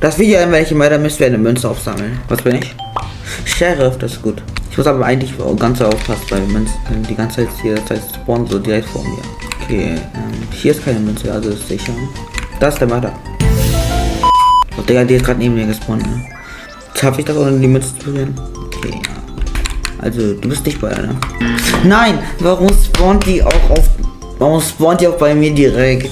Das Video in welchem Mörder müsst ihr eine Münze aufsammeln. Was bin ich? Sheriff, das ist gut. Ich muss aber eigentlich ganz aufpassen, weil Münzen äh, die ganze Zeit hier, das heißt spawnen so direkt vor mir. Okay, ähm, hier ist keine Münze, also ist sicher. Das ist der Mörder. Oh, Digga, die ist gerade neben mir gespawnt, ne? Schaffe ich das ohne die Münze zu berühren? Okay, ja. Also, du bist nicht bei einer. Nein! Warum spawnt die auch auf. Warum spawnt die auch bei mir direkt?